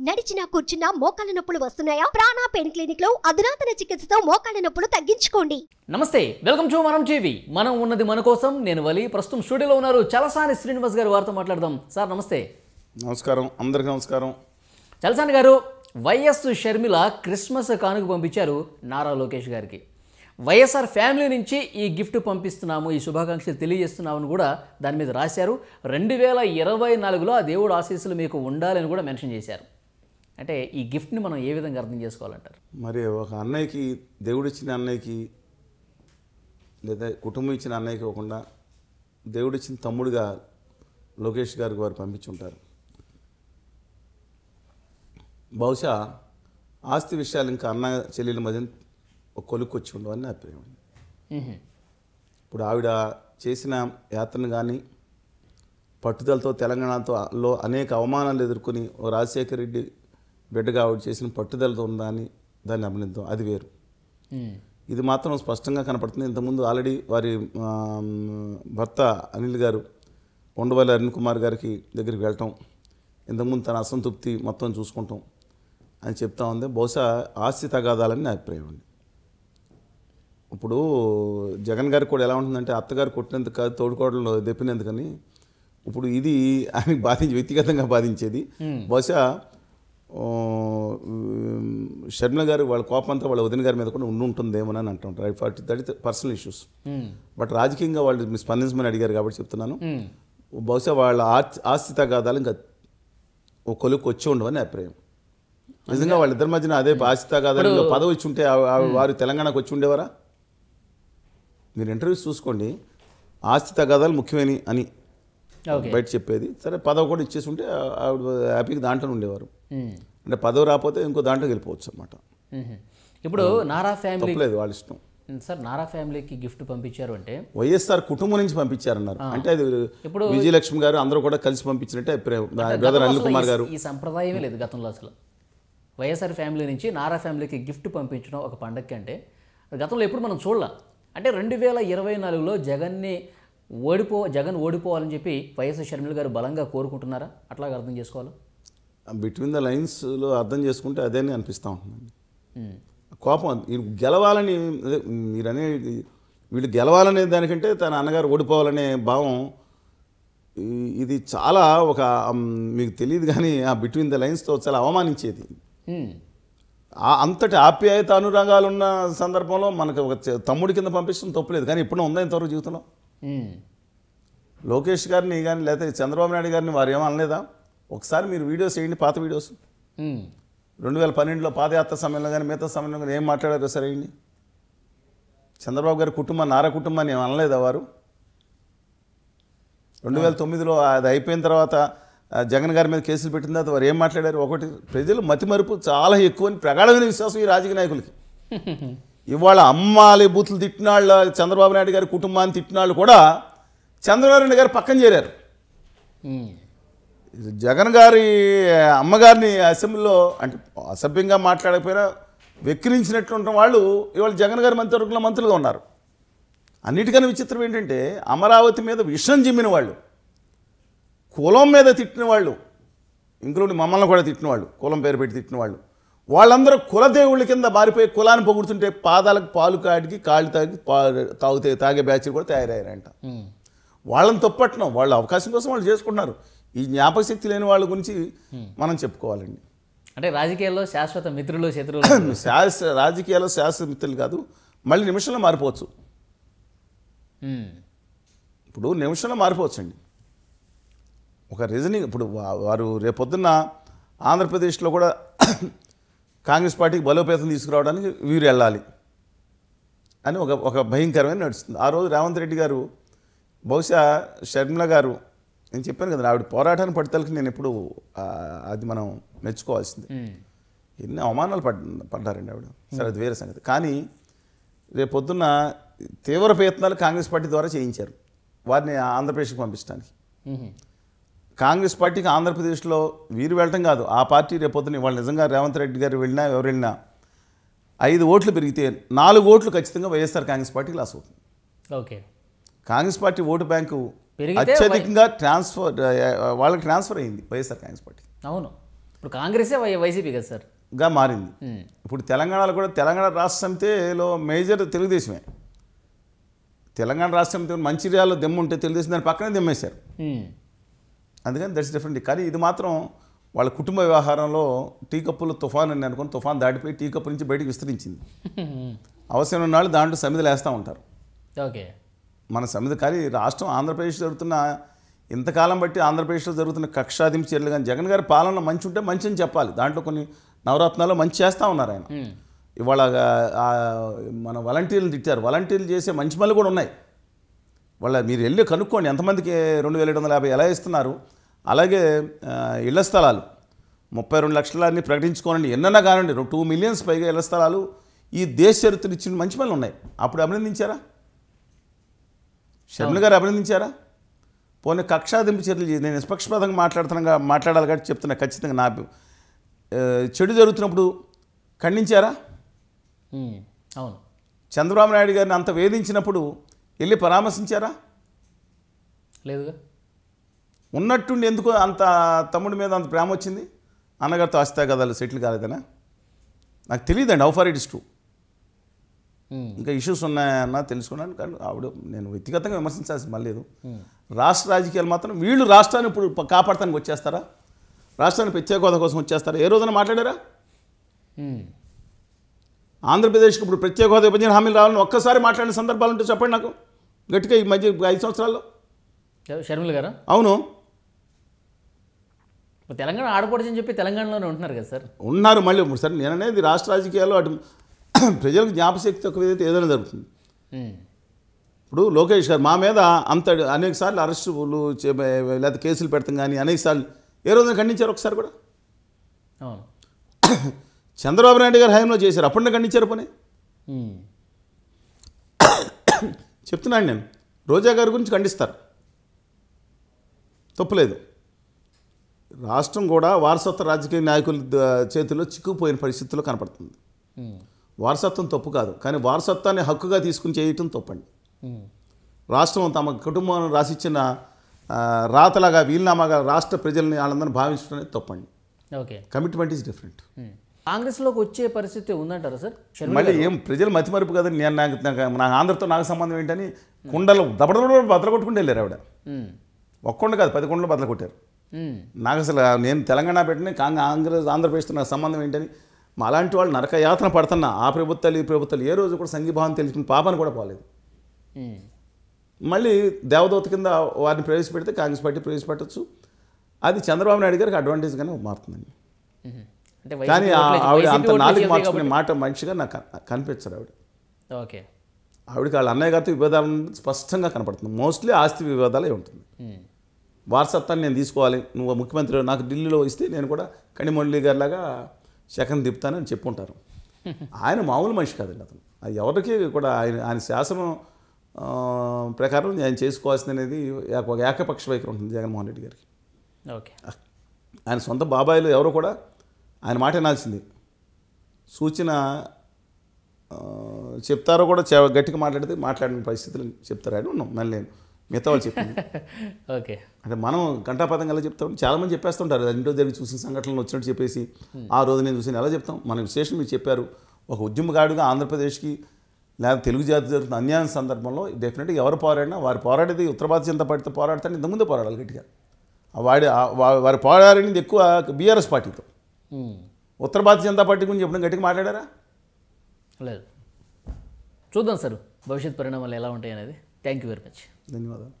నడిచినా కూర్చున్నా మోకాళ్ళ నొప్పులు వస్తున్నాయా? ప్రాణా పెయిన్ క్లినిక్లో అధునాతన చికిత్సతో మోకాళ్ళ నొప్పులు తగ్గించుకోండి. నమస్తే వెల్కమ్ టు మనం టీవీ. మనం ఉన్నది మన కోసం నేను వలి. ప్రస్తుతం స్టూడియోలో ఉన్నారు చలసాని శ్రీనివాస్ గారు వారితో మాట్లాడదాం. సార్ నమస్తే. నమస్కారం అందరికీ నమస్కారం. చలసాని గారు వైఎస్ షర్మిల క్రిస్మస్ కానుక పంపించారు నారా లోకేష్ గారికి. వైఎస్ఆర్ ఫ్యామిలీ నుంచి ఈ గిఫ్ట్ పంపిస్తున్నాము ఈ శుభాకాంక్షలు తెలియజేస్తున్నామని కూడా దాని మీద రాశారు. రెండు వేల ఇరవై నాలుగులో ఆ దేవుడు ఆశీస్సులు మీకు ఉండాలని కూడా మెన్షన్ చేశారు. అంటే ఈ గిఫ్ట్ని మనం ఏ విధంగా అర్థం చేసుకోవాలంటారు? మరి ఒక అన్నయ్యకి దేవుడిచ్చిన అన్నయ్యకి లేదా కుటుంబం ఇచ్చిన అన్నయ్యకి ఇవ్వకుండా దేవుడిచ్చిన తమ్ముడిగా లోకేష్ గారికి వారు పంపించుంటారు. బహుశా ఆస్తి విషయాలు ఇంకా అన్న చెల్లెల మధ్య ఒక కొలుక్కొచ్చి ఉండవని నా అభిప్రాయం. ఇప్పుడు ఆవిడ చేసిన యాత్రను కానీ పట్టుదలతో తెలంగాణతో లో అనేక అవమానాలు ఎదుర్కొని ఓ రాజశేఖర రెడ్డి బిడ్డగా ఆవిడ చేసిన పట్టుదలతో ఉందని దాన్ని అభినందం అది వేరు. ఇది మాత్రం స్పష్టంగా కనపడుతుంది. ఇంతకుముందు ఆల్రెడీ వారి భర్త అనిల్ గారు ఉండవల్లి అరుణ్ కుమార్ గారికి దగ్గరికి వెళ్ళటం ఇంతకుముందు తన అసంతృప్తి మొత్తం చూసుకుంటాం అని చెప్తా ఉంది. బహుశా ఆస్తి తగాదాలని నా అభిప్రాయం అండి. ఇప్పుడు జగన్ గారికి కూడా ఎలా ఉంటుందంటే అత్తగారు కొట్టినందుకు కాదు తోడుకోవడంలో దెప్పినందుకని ఇప్పుడు ఇది ఆయనకి బాధించి వ్యక్తిగతంగా బాధించేది. బహుశా షర్మిల గారు వాళ్ళ కోపం అంతా వాళ్ళ వదిన గారి మీద కూడా ఉండి ఉంటుందేమో అని అంటుంటారు. Forty that is personal issues. But రాజకీయంగా వాళ్ళు మీరు స్పందించమని అడిగారు కాబట్టి చెప్తున్నాను. మ్. బహుశా వాళ్ళ ఆస్తి ఆస్తి తగాదాలు ఇంకా ఒక కొలుకు వచ్చి ఉండవని అభిప్రాయం. నిజంగా వాళ్ళిద్దరి మధ్యన అదే ఆస్తి తగాదాలు పదవి ఇచ్చి ఉంటే ఆ- వారు తెలంగాణకు వచ్చి ఉండేవారా? మీరు ఇంటర్వ్యూస్ చూసుకోండి. ఆస్తి తగాదాలు ముఖ్యమని అని బయట చెప్పేది. సరే పదవి కూడా ఇచ్చేసి ఉంటే ఆవిడ హ్యాపీగా దాంట్లో ఉండేవారు. అంటే పదవి రాకపోతే ఇంకో దాంట్లోకి వెళ్ళిపోవచ్చు అనమాట. ఇప్పుడు నారా ఫ్యామిలీ తప్పలేదు వాళ్ళ ఇష్టం. సార్ నారా ఫ్యామిలీకి గిఫ్ట్ పంపించారు అంటే? వైఎస్ఆర్ కుటుంబం నుంచి పంపించారన్నారు. అంటే అది ఇప్పుడు విజయలక్ష్మి గారు అందరూ కూడా కలిసి పంపించినట్టే అభిప్రాయం. బ్రదర్ అనిల్ కుమార్ గారు. ఈ సంప్రదాయమే లేదు గతంలో అసలు. వైఎస్ఆర్ ఫ్యామిలీ నుంచి నారా ఫ్యామిలీకి గిఫ్ట్ పంపించడం ఒక పండగకి అంటే గతంలో ఎప్పుడు మనం చూడలే? అంటే రెండు వేల ఇరవై నాలుగులో జగన్ని ఓడిపో జగన్ ఓడిపోవాలని చెప్పి వైఎస్ షర్మిల గారు బలంగా కోరుకుంటున్నారా? అట్లాగా అర్థం చేసుకోవాలి? బిట్వీన్ ద లైన్స్లో అర్థం చేసుకుంటే అదే అనిపిస్తూ ఉంటుందండి. కోపం గెలవాలని అదే మీరు అనేది వీళ్ళు గెలవాలనే దానికంటే తన అన్నగారు ఓడిపోవాలనే భావం ఇది చాలా ఒక మీకు తెలియదు కానీ ఆ బిట్వీన్ ద లైన్స్తో చాలా అవమానించేది. అంతటి ఆప్యాయత అనురాగాలు ఉన్న సందర్భంలో మనకు ఒక తమ్ముడి కింద పంపించడం తప్పులేదు. కానీ ఇప్పుడు ఉందా ఇంతవరకు జీవితంలో. లోకేష్ గారిని కానీ లేకపోతే చంద్రబాబు నాయుడు గారిని వారు ఏమీ అనలేదా? ఒకసారి మీరు వీడియోస్ వేయండి పాత వీడియోస్. మ్మ్. రెండు వేల పన్నెండులో పాదయాత్ర సమయంలో కానీ మిగతా సమయంలో కానీ ఏం మాట్లాడారో సరే వేయండి చంద్రబాబు గారి కుటుంబం నారా కుటుంబాన్ని ఏం అనలేదా వారు? రెండు వేల తొమ్మిదిలో అది అయిపోయిన తర్వాత జగన్ గారి మీద కేసులు పెట్టిన తర్వాత వారు ఏం మాట్లాడారు? ఒకటి ప్రజలు మతిమరుపు చాలా ఎక్కువ ప్రగాఢమైన విశ్వాసం ఈ రాజకీయ నాయకులకి. ఇవాళ అమ్మాలి బూతులు తిట్టినాళ్ళ చంద్రబాబు నాయుడు గారి కుటుంబాన్ని తిట్టినాళ్ళు కూడా చంద్రబాబు నాయుడు గారు పక్కన చేరారు. జగన్ గారి అమ్మగారిని అసెంబ్లీలో అంటే అసభ్యంగా మాట్లాడకపోయినా వెక్కిరించినట్లుంటున్న వాళ్ళు ఇవాళ జగన్ గారి మంత్రివర్గంలో మంత్రులుగా ఉన్నారు అన్నిటికన్నా విచిత్రం ఏంటంటే అమరావతి మీద విషం జిమ్మిన వాళ్ళు కులం మీద తిట్టిన వాళ్ళు ఇంక్లూడింగ్ మమ్మల్ని కూడా తిట్టిన వాళ్ళు కులం పేరు పెట్టి తిట్టిన వాళ్ళు వాళ్ళందరూ కులదేవుళ్ళ కింద మారిపోయి కులాన్ని పొగుడుతుంటే పాదాలకు పాలు కాడికి కాళ్ళు తాగి తాగితే తాగే బ్యాచ్లు కూడా తయారయ్యారంట. వాళ్ళని తప్పట్నం. వాళ్ళ అవకాశం కోసం వాళ్ళు చేసుకుంటున్నారు. ఈ జ్ఞాపక శక్తి లేని వాళ్ళ గురించి మనం చెప్పుకోవాలండి. అంటే రాజకీయాల్లో శాశ్వత మిత్రులు శత్రువులు శాస్త్ర రాజకీయాల్లో శాస్త్ర మిత్రులు కాదు. మళ్ళీ నిమిషంలో మారిపోవచ్చు. ఇప్పుడు నిమిషంలో మారిపోవచ్చండి. ఒక రీజనింగ్ ఇప్పుడు వారు రేపొద్దున్న ఆంధ్రప్రదేశ్లో కూడా కాంగ్రెస్ పార్టీకి బలోపేతం తీసుకురావడానికి వీరు వెళ్ళాలి అని ఒక ఒక భయంకరమైన నడుస్తుంది. ఆ రోజు రేవంత్ రెడ్డి గారు బహుశా షర్మిల గారు నేను చెప్పాను కదా ఆవిడ పోరాటాన్ని పట్టుదలకి నేను ఎప్పుడు అది మనం మెచ్చుకోవాల్సింది. మ్మ్. ఎన్ని అవమానాలు పడ్ పడ్డారండి ఆవిడ. సరే అది వేరే సంగతి. కానీ రేపొద్దున్న తీవ్ర ప్రయత్నాలు కాంగ్రెస్ పార్టీ ద్వారా చేయించారు. వారిని ఆంధ్రప్రదేశ్కి పంపించడానికి. మ్మ్. కాంగ్రెస్ పార్టీకి ఆంధ్రప్రదేశ్లో వీరు వెళ్ళటం కాదు. ఆ పార్టీ రేపొద్దున వాళ్ళు నిజంగా రేవంత్ రెడ్డి గారు వెళ్ళినా ఎవరు వెళ్ళినా ఐదు ఓట్లు పెరిగితే నాలుగు ఓట్లు ఖచ్చితంగా వైఎస్ఆర్ కాంగ్రెస్ పార్టీకి లాస్ అవుతుంది. Okay. Congress party vote bank అత్యధికంగా ట్రాన్స్ఫర్ వాళ్ళకి ట్రాన్స్ఫర్ అయింది వైఎస్ఆర్ కాంగ్రెస్ పార్టీ. అవును. ఇప్పుడు కాంగ్రెసే వైసీపీ కదా సార్. గా మారింది. ఇప్పుడు తెలంగాణలో కూడా తెలంగాణ రాష్ట్ర సమితిలో మేజర్ తెలుగుదేశమే. తెలంగాణ రాష్ట్ర సమితి మంచిర్యాలలో దెమ్ము ఉంటే తెలుగుదేశం దాని పక్కనే దెమ్మేశారు. అందుకని దట్స్ డిఫరెంట్. కానీ ఇది మాత్రం వాళ్ళ కుటుంబ వ్యవహారంలో టీ కప్పులు తుఫాన్ అని అనుకుని తుఫాన్ దాటిపోయి టీ కప్పు నుంచి బయటకు విస్తరించింది. అవసరం ఉన్న వాళ్ళు దాంట్లో సమిధులు వేస్తూ ఉంటారు. ఓకే. మన సమిధి కానీ రాష్ట్రం ఆంధ్రప్రదేశ్ జరుగుతున్న ఇంతకాలం బట్టి ఆంధ్రప్రదేశ్లో జరుగుతున్న కక్షాదింపు చర్యలు కానీ జగన్ గారి పాలన మంచి ఉంటే మంచి అని చెప్పాలి. దాంట్లో కొన్ని నవరత్నాలు మంచి చేస్తూ ఉన్నారు ఆయన. ఇవాళ మన వాలంటీర్లు తిట్టారు. వాలంటీర్లు చేసే మంచి పనులు కూడా ఉన్నాయి. వాళ్ళ మీరు వెళ్ళి కనుక్కోండి. ఎంతమందికి రెండు వేల ఏడు వందల యాభై ఎలా ఇస్తున్నారు? అలాగే ఇళ్ళ స్థలాలు. ముప్పై రెండు లక్షలన్నీ ప్రకటించుకోనండి. ఎన్నన్నా కానివ్వండి టూ మిలియన్స్ పైగా ఇళ్ళ స్థలాలు ఈ దేశ చరిత్ర ఇచ్చిన మంచి పనులు ఉన్నాయి. అప్పుడు అభినందించారా? షర్మిల గారు అభినందించారా? పోనీ కక్షాదింపు చర్యలు నేను నిష్పక్షపాతంగా మాట్లాడుతున్నా మాట్లాడాలి కాబట్టి చెప్తున్నా ఖచ్చితంగా నా చెడు జరుగుతున్నప్పుడు ఖండించారా. అవును. చంద్రబాబు నాయుడు గారిని అంత వేధించినప్పుడు వెళ్ళి పరామర్శించారా? లేదుగా. ఉన్నట్టుండి ఎందుకు అంత తమ్ముడి మీద అంత ప్రేమ వచ్చింది? అన్నగారితో ఆస్తా కథలు సెటిల్ కాలేదనా? నాకు తెలియదండి how far it is true. ఇంకా ఇష్యూస్ ఉన్నాయన్న తెలుసుకున్నాను కానీ ఆవిడ నేను వ్యక్తిగతంగా విమర్శించాల్సింది మళ్ళీ లేదు. రాష్ట్ర రాజకీయాలు మాత్రం వీళ్ళు రాష్ట్రాన్ని ఇప్పుడు కాపాడటానికి వచ్చేస్తారా? రాష్ట్రాన్ని ప్రత్యేక హోదా కోసం వచ్చేస్తారా? ఏ రోజున మాట్లాడారా? ఉమ్. ఆంధ్రప్రదేశ్కి ఇప్పుడు ప్రత్యేక హోదా విభజన హామీలు రావాలని ఒక్కసారి మాట్లాడిన సందర్భాలు ఉంటే చెప్పండి నాకు. గట్టిగా ఈ మధ్య ఐదు సంవత్సరాల్లో? షర్మిల గారా? అవును. తెలంగాణ ఆడపడుచని చెప్పి తెలంగాణలోనే ఉంటున్నారు కదా సార్? ఉన్నారు మళ్ళీ. సరే నేను అనేది రాష్ట్ర రాజకీయాల్లో అటు ప్రజలకు జ్ఞాపశక్తి తక్కువ ఏదైతే ఏదైనా జరుగుతుంది. ఇప్పుడు లోకేష్ గారు మా మీద అంత అనేక సార్లు అరెస్టులు లేకపోతే కేసులు పెడతాం కానీ అనేక సార్లు ఏ రోజున ఖండించారు ఒకసారి కూడా? అవును. చంద్రబాబు నాయుడు గారు హయాంలో చేశారు. అప్పుడే ఖండించారు పని. చెప్తున్నాను నేను. రోజా గారి గురించి ఖండిస్తారు. తప్పులేదు. రాష్ట్రం కూడా వారసత్వ రాజకీయ నాయకుల చేతిలో చిక్కుపోయిన పరిస్థితుల్లో కనపడుతుంది. వారసత్వం తప్పు కాదు. కానీ వారసత్వాన్ని హక్కుగా తీసుకుని చేయటం తప్పండి. రాష్ట్రం తమ కుటుంబం రాసిచ్చిన రాతలాగా వీలునామాగా రాష్ట్ర ప్రజల్ని వాళ్ళందరినీ భావించడం అనేది తప్పండి. ఓకే. Commitment is different. కాంగ్రెస్లోకి వచ్చే పరిస్థితి ఉందంటారా సార్? మళ్ళీ ఏం? ప్రజలు మతిమరుపు కదండి. నేను నాకు నాకు ఆంధ్రతో నాకు సంబంధం ఏంటని కుండలు దబడదబడ బద్దలు కొట్టుకుంటూ వెళ్ళారు ఆవిడ. ఒక్కొండ కాదు పది కుండలు బద్దలు కొట్టారు. నాకు అసలు నేను తెలంగాణ పెట్టిన కాంగ్రెస్ ఆంధ్ర ఆంధ్రప్రదేశ్తో నాకు సంబంధం ఏంటని మా అలాంటి వాళ్ళు నరక యాతన పడుతున్నా. ఆ ప్రభుత్వాలు ఈ ప్రభుత్వాలు ఏ రోజు కూడా సంఘీభావం తెలుసుకుని పాపని కూడా పోలేదు. మళ్ళీ దేవదూత కింద వారిని ప్రవేశపెడితే కాంగ్రెస్ పార్టీ ప్రవేశపెట్టచ్చు. అది చంద్రబాబు నాయుడు గారికి అడ్వాంటేజ్గానే మారుతుందండి. కానీ ఆవిడ అంత నాలుగు మార్చుకునే మాట మనిషిగా నాకు కన- కనిపించరు ఆవిడ. ఓకే. ఆవిడకి వాళ్ళ అన్నయ్య గారితో ఉన్నది స్పష్టంగా కనపడుతుంది. మోస్ట్లీ ఆస్తి వివాదాలే ఉంటుంది ఉమ్. వారసత్వాన్ని నేను తీసుకోవాలి. నువ్వు ముఖ్యమంత్రి నాకు ఢిల్లీలో ఇస్తే నేను కూడా కణిమొండలి గారిలాగా శకం తిప్పుతానని చెప్పుంటారు. ఆయన మామూలు మనిషి కాదండి అతను. ఎవరికి కూడా ఆయన ఆయన శాసనం ప్రకారం ఆయన చేసుకోవాల్సింది అనేది ఒక ఏకపక్ష వైఖరి ఉంటుంది జగన్మోహన్ రెడ్డి గారికి. ఓకే. ఆయన సొంత బాబాయిలు ఎవరు కూడా ఆయన మాట వినాల్సింది. సూచన చెప్తారో కూడా చే- గట్టిగా మాట్లాడితే మాట్లాడిన పరిస్థితులు చెప్తారు. ఆయన ఉన్నాం మళ్ళీ నేను మిగతా వాళ్ళు చెప్పింది. ఓకే. అంటే మనం ఎలా చెప్తాం? చాలామంది చెప్పేస్తుంటారు. ఇంట్లో జరిగి చూసిన సంఘటనలు వచ్చినట్టు చెప్పేసి ఆ రోజు నేను చూసిన ఎలా చెప్తాం? మన విశేషం మీరు చెప్పారు. ఒక ఉద్యమగాడుగా ఆంధ్రప్రదేశ్కి లేదా తెలుగు జాతి జరుగుతున్న అన్యాయం సందర్భంలో డెఫినెట్గా ఎవరు పోరాడినా వారు పోరాడేది ఉత్తర భారత జనతా పార్టీతో పోరాడతాను ఇంతకుముందే పోరాడాలి గట్టిగా. వాడి వారు పోరాడింది ఎక్కువ బీఆర్ఎస్ పార్టీతో. ఉత్తర భారత జనతా పార్టీ గురించి ఎప్పుడైనా గట్టిగా మాట్లాడారా? లేదు. చూద్దాం సార్. భవిష్యత్ పరిణామాలు ఎలా ఉంటాయి అనేది. థ్యాంక్ యూ వెరీ మచ్ ధన్యవాదాలు.